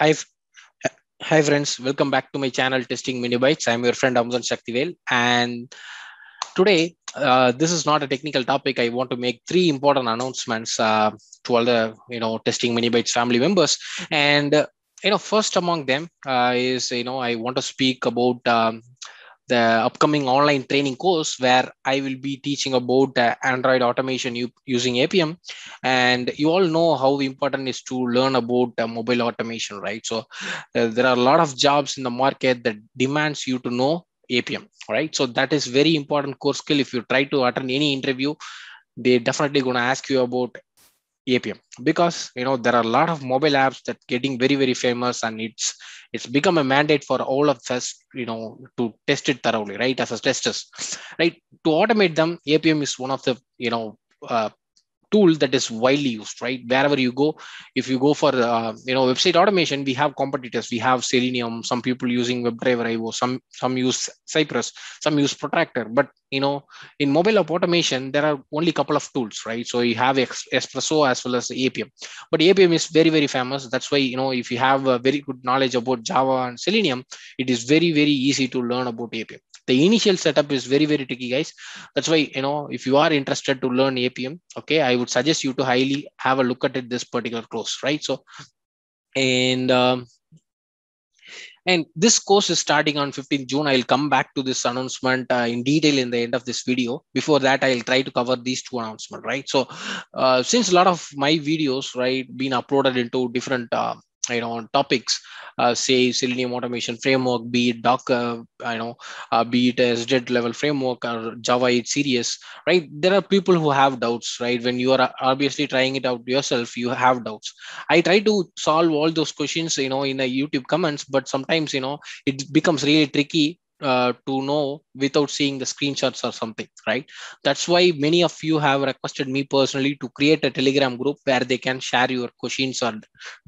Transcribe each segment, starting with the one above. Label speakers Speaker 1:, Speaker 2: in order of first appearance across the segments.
Speaker 1: Hi, hi friends. Welcome back to my channel Testing Mini Bytes. I'm your friend Amuthan Sakthivel. And today, uh, this is not a technical topic. I want to make three important announcements uh, to all the you know Testing Mini Bytes family members. And uh, you know, first among them uh, is you know I want to speak about um, the upcoming online training course where I will be teaching about uh, Android automation using Appium. And you all know how important is to learn about uh, mobile automation, right? So uh, there are a lot of jobs in the market that demands you to know Appium, right? So that is very important core skill. If you try to attend any interview, they definitely going to ask you about Appium because you know there are a lot of mobile apps that getting very very famous and it's it's become a mandate for all of us you know to test it thoroughly right as a testers right? To automate them Appium is one of the you know uh, tool that is widely used right? Wherever you go if you go for uh, you know website automation we have competitors. We have selenium some people using webdriver io some some use cypress some use protractor. But you know in mobile app automation there are only a couple of tools right? So you have espresso as well as appium but appium is very very famous. That's why you know if you have a very good knowledge about java and selenium it is very very easy to learn about appium the initial setup is very very tricky guys that's why you know if you are interested to learn appium okay i would suggest you to highly have a look at it this particular course right so and um, and this course is starting on 15th June. I'll come back to this announcement uh, in detail in the end of this video. Before that, I'll try to cover these two announcements, right? So uh, since a lot of my videos, right, been uploaded into different uh, you know topics uh, say selenium automation framework be it docker you know uh, be it sz level framework or java 8 series right? There are people who have doubts right? When you are obviously trying it out yourself you have doubts. I try to solve all those questions you know in a youtube comments but sometimes you know it becomes really tricky uh, to know without seeing the screenshots or something right? That's why many of you have requested me personally to create a telegram group where they can share your questions or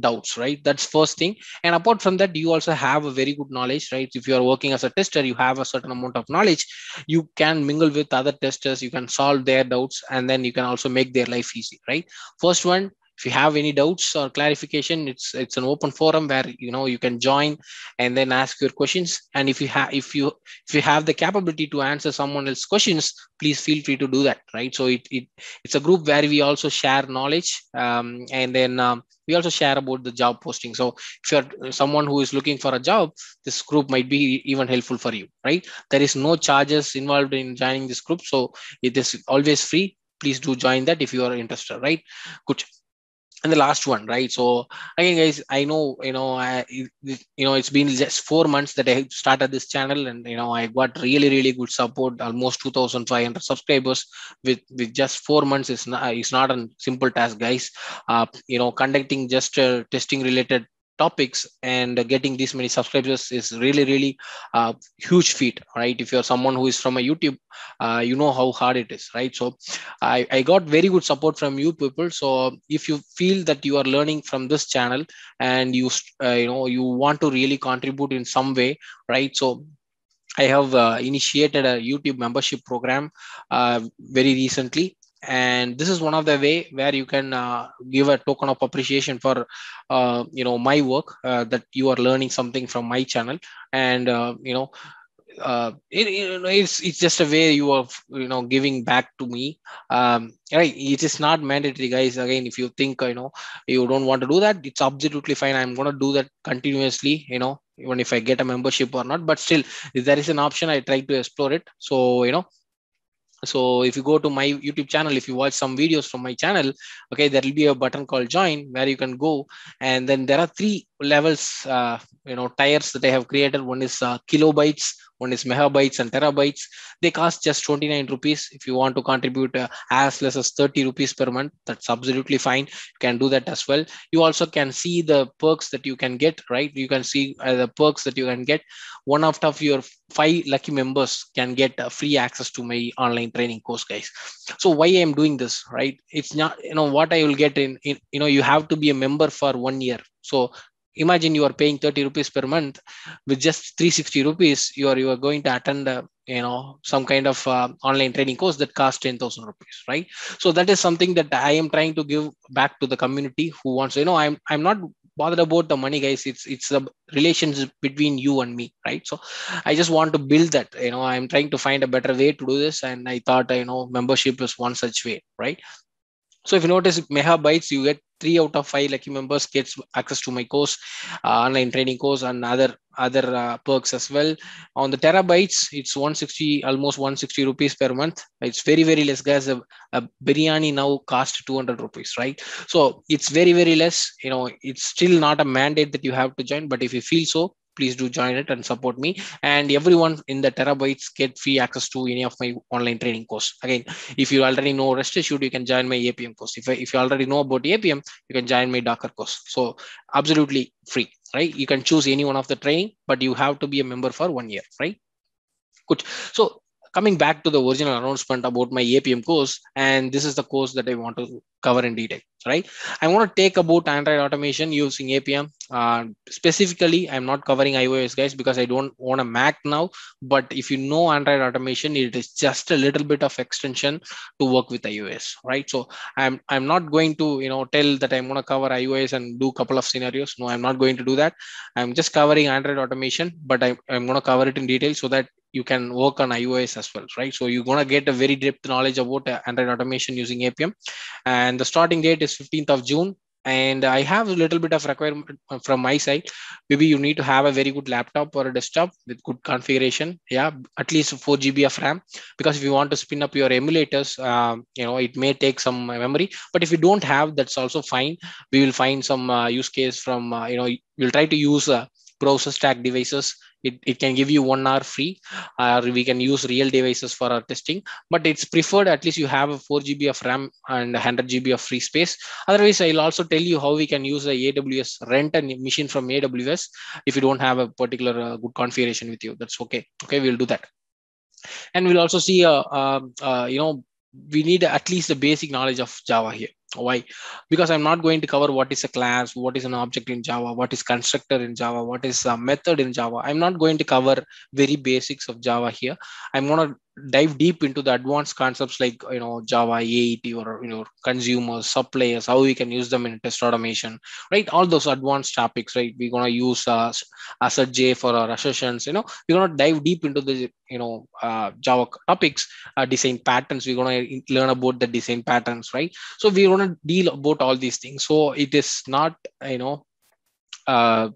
Speaker 1: doubts right? That's first thing. And apart from that you also have a very good knowledge right? If you are working as a tester you have a certain amount of knowledge. You can mingle with other testers. You can solve their doubts and then you can also make their life easy right? First one if you have any doubts or clarification it's it's an open forum where you know you can join and then ask your questions. And if you have if you if you have the capability to answer someone else's questions please feel free to do that right? So it, it it's a group where we also share knowledge um, and then um, we also share about the job posting. So if you're someone who is looking for a job this group might be even helpful for you right? There is no charges involved in joining this group. So it is always free. Please do join that if you are interested right? Good and the last one right? So again guys i know you know I, you know it's been just four months that i started this channel and you know i got really really good support almost 2500 subscribers with with just four months is not it's not a simple task guys. Uh, you know conducting just uh, testing related topics and getting this many subscribers is really really uh, huge feat right? If you're someone who is from a youtube uh, you know how hard it is right? So I, I got very good support from you people. So if you feel that you are learning from this channel and you uh, you know you want to really contribute in some way right? So I have uh, initiated a YouTube membership program uh, very recently, and this is one of the way where you can uh, give a token of appreciation for uh, you know my work uh, that you are learning something from my channel. And uh, you know uh, it, it, it's it's just a way you are you know giving back to me. Um right it is not mandatory guys. Again if you think you know you don't want to do that it's absolutely fine. I'm going to do that continuously you know even if i get a membership or not. But still if there is an option i try to explore it. So you know so if you go to my youtube channel if you watch some videos from my channel okay there will be a button called join where you can go. And then there are three levels uh, you know tiers that i have created. One is uh, kilobytes one is megabytes and terabytes. They cost just 29 rupees. If you want to contribute uh, as less as 30 rupees per month that's absolutely fine. You can do that as well. You also can see the perks that you can get right? You can see uh, the perks that you can get. One out of your five lucky members can get uh, free access to my online training course guys. So why i'm doing this right? It's not you know what i will get in, in you know you have to be a member for one year. So imagine you are paying 30 rupees per month with just 360 rupees you are you are going to attend a, you know some kind of uh, online training course that costs 10000 rupees right? So that is something that i am trying to give back to the community who wants you know i'm i'm not bothered about the money guys. It's it's the relationship between you and me right? So i just want to build that you know i'm trying to find a better way to do this. And i thought you know membership is one such way right so if you notice megabytes you get three out of five lucky members gets access to my course uh, online training course and other other uh, perks as well. On the terabytes it's 160 almost 160 rupees per month. It's very very less guys. A, a biryani now cost 200 rupees right? So it's very very less. You know it's still not a mandate that you have to join but if you feel so please do join it and support me. And everyone in the terabytes get free access to any of my online training course. Again if you already know rest assured you can join my appium course. If, if you already know about appium you can join my docker course. So absolutely free right? You can choose any one of the training but you have to be a member for one year right? Good. So coming back to the original announcement about my Appium course, and this is the course that I want to cover in detail, right? I want to take about Android automation using Appium. Uh, specifically, I'm not covering iOS guys because I don't want a Mac now. But if you know Android automation, it is just a little bit of extension to work with iOS, right? So I'm I'm not going to you know tell that I'm going to cover iOS and do a couple of scenarios. No, I'm not going to do that. I'm just covering Android automation, but I'm, I'm going to cover it in detail so that you can work on iOS as well, right? So you're gonna get a very depth knowledge about uh, Android automation using Appium. And the starting date is 15th of June. And I have a little bit of requirement from my side. Maybe you need to have a very good laptop or a desktop with good configuration. Yeah, at least 4 GB of RAM. Because if you want to spin up your emulators, um, you know, it may take some memory. But if you don't have, that's also fine. We will find some uh, use case from, uh, you know, we'll try to use uh, browser stack devices it, it can give you one hour free or we can use real devices for our testing but it's preferred at least you have a 4 gb of ram and 100 gb of free space. Otherwise i'll also tell you how we can use the aws rent a machine from aws if you don't have a particular uh, good configuration with you. That's okay. Okay we'll do that. And we'll also see uh, uh, uh you know we need at least the basic knowledge of java here why? Because i'm not going to cover what is a class what is an object in java what is constructor in java what is a method in java. I'm not going to cover very basics of java here. I'm going to dive deep into the advanced concepts like you know java 8 or you know consumers suppliers how we can use them in test automation right? All those advanced topics right? We're going to use uh, assert j for our assertions you know? We're going to dive deep into the you know uh, java topics uh, design patterns. We're going to learn about the design patterns right? So we're going to deal about all these things. So it is not you know uh,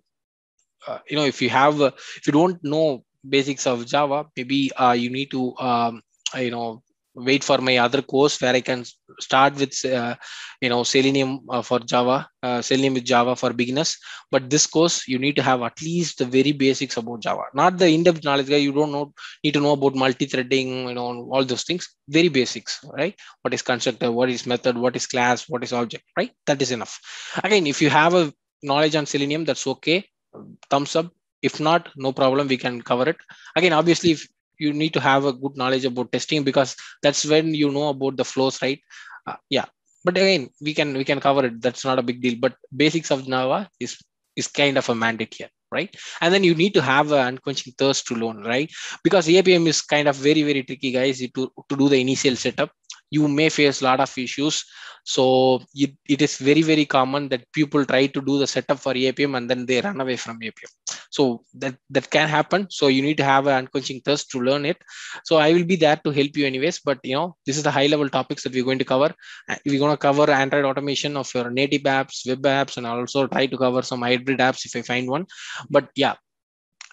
Speaker 1: uh, you know if you have uh, if you don't know basics of Java, maybe uh, you need to, um, you know, wait for my other course where I can start with, uh, you know, Selenium uh, for Java, uh, Selenium with Java for beginners. But this course, you need to have at least the very basics about Java, not the in-depth knowledge. guy. You don't know need to know about multi-threading, you know, all those things. Very basics, right? What is constructor? What is method? What is class? What is object? Right? That is enough. Again, if you have a knowledge on Selenium, that's okay. Thumbs up if not no problem we can cover it. Again obviously if you need to have a good knowledge about testing because that's when you know about the flows right? Uh, yeah. But again we can we can cover it. That's not a big deal. But basics of java is is kind of a mandate here right? And then you need to have an unquenching thirst to learn right? Because appium is kind of very very tricky guys to, to do the initial setup you may face a lot of issues. So it, it is very very common that people try to do the setup for appium and then they run away from appium so that that can happen. So you need to have an unquenching thirst to learn it. So i will be there to help you anyways but you know this is the high level topics that we're going to cover. Uh, we're going to cover android automation of your native apps web apps and also try to cover some hybrid apps if i find one. But yeah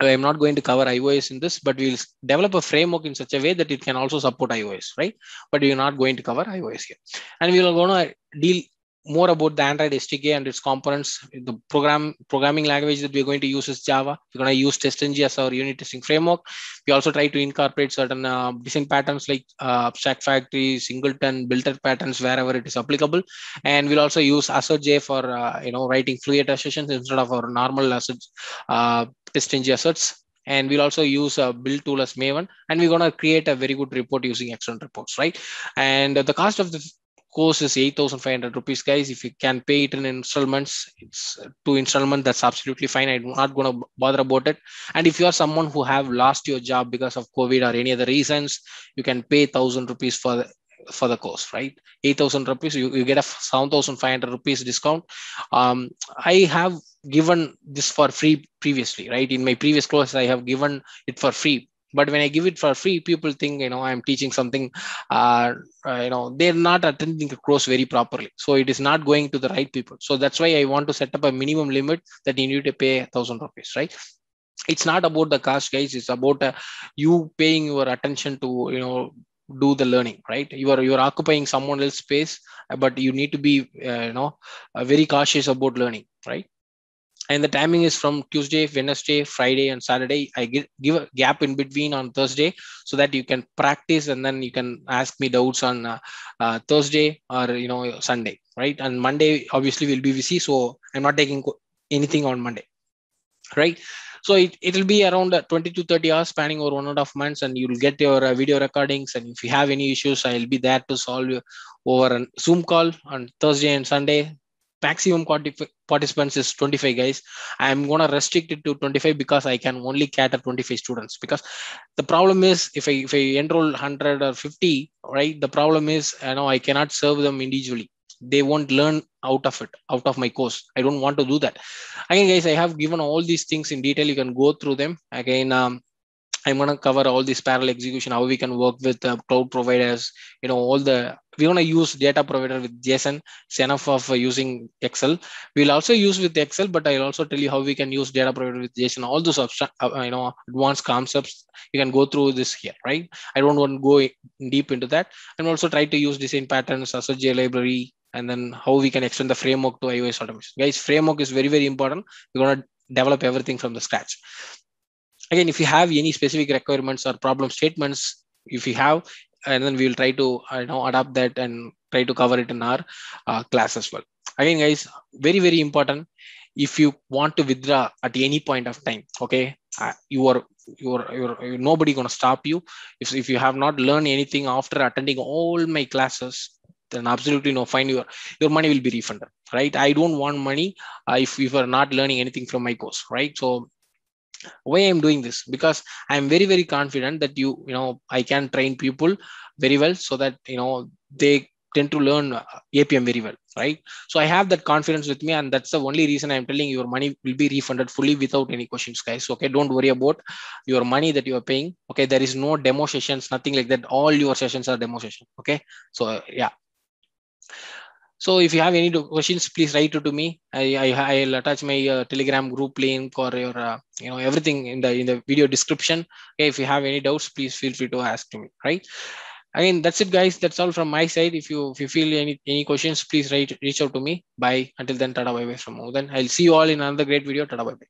Speaker 1: I'm not going to cover iOS in this, but we'll develop a framework in such a way that it can also support iOS, right? But we're not going to cover iOS here. And we're going to deal more about the Android SDK and its components. The program programming language that we're going to use is Java. We're going to use TestNG as our unit testing framework. We also try to incorporate certain uh, design patterns like uh, abstract factory, singleton, builder patterns wherever it is applicable. And we'll also use AssertJ for uh, you know writing fluid assertions instead of our normal asserts, uh, TestNG asserts and we'll also use a build tool as maven and we're going to create a very good report using extent reports right and the cost of the course is 8500 rupees guys. If you can pay it in installments it's two installment that's absolutely fine. I'm not going to bother about it. And if you are someone who have lost your job because of covid or any other reasons you can pay 1000 rupees for for the course right? 8000 rupees you, you get a 7500 rupees discount. Um, i have given this for free previously right? In my previous course i have given it for free but when i give it for free people think you know i'm teaching something uh, uh, you know they're not attending the course very properly. So it is not going to the right people. So that's why i want to set up a minimum limit that you need to pay thousand rupees right? It's not about the cost guys. It's about uh, you paying your attention to you know do the learning right? You are you are occupying someone else's space but you need to be uh, you know uh, very cautious about learning right and the timing is from tuesday wednesday friday and saturday. I give, give a gap in between on thursday so that you can practice and then you can ask me doubts on uh, uh, thursday or you know sunday right? And monday obviously will be busy so i'm not taking anything on monday right? So it, it will be around uh, 20 to 30 hours spanning over one and a half months and you'll get your uh, video recordings. And if you have any issues i'll be there to solve you over a zoom call on thursday and sunday maximum participants is 25 guys. I'm going to restrict it to 25 because i can only cater 25 students. Because the problem is if i if i enroll 100 or 50 right the problem is you know i cannot serve them individually. They won't learn out of it out of my course. I don't want to do that. Again guys i have given all these things in detail. You can go through them. Again um, i'm going to cover all this parallel execution how we can work with uh, cloud providers you know all the we're going to use data provider with json it's enough of uh, using excel we'll also use with excel but i'll also tell you how we can use data provider with json all those uh, you know advanced concepts you can go through this here right i don't want to go deep into that and also try to use design patterns AssertJ library and then how we can extend the framework to iOS automation. Guys, framework is very, very important. We're going to develop everything from the scratch. Again, if you have any specific requirements or problem statements, if you have, and then we will try to you know adapt that and try to cover it in our uh, class as well. Again, guys, very, very important. If you want to withdraw at any point of time, okay, uh, you are you're, you're, you're nobody going to stop you if, if you have not learned anything after attending all my classes then absolutely no fine your your money will be refunded right i don't want money uh, if you are not learning anything from my course right so why i'm doing this? Because i'm very very confident that you you know i can train people very well so that you know they tend to learn appium very well right? So i have that confidence with me and that's the only reason i'm telling you your money will be refunded fully without any questions guys. Okay don't worry about your money that you are paying. Okay there is no demo sessions nothing like that. All your sessions are demo session. Okay so yeah so if you have any questions, please write it to me. I, I will attach my uh, Telegram group link or your uh, you know everything in the in the video description. Okay, if you have any doubts, please feel free to ask to me. Right. Again, that's it, guys. That's all from my side. If you if you feel any any questions, please write reach out to me. Bye. Until then, tada bye bye from Then I'll see you all in another great video. Tada bye bye.